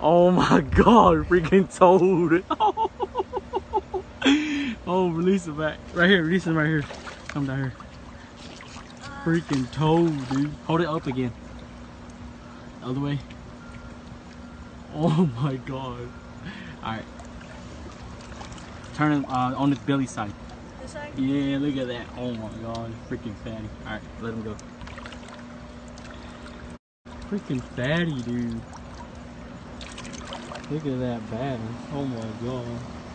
Oh my god, freaking toad. oh, release it back. Right here, release it right here. Come down here. Freaking toad, dude. Hold it up again. Other way. Oh my god. Alright. Turn it uh, on the belly side. This side? Yeah, look at that. Oh my god, freaking fatty. Alright, let him go. Freaking fatty, dude. Look at that battle. Oh my god.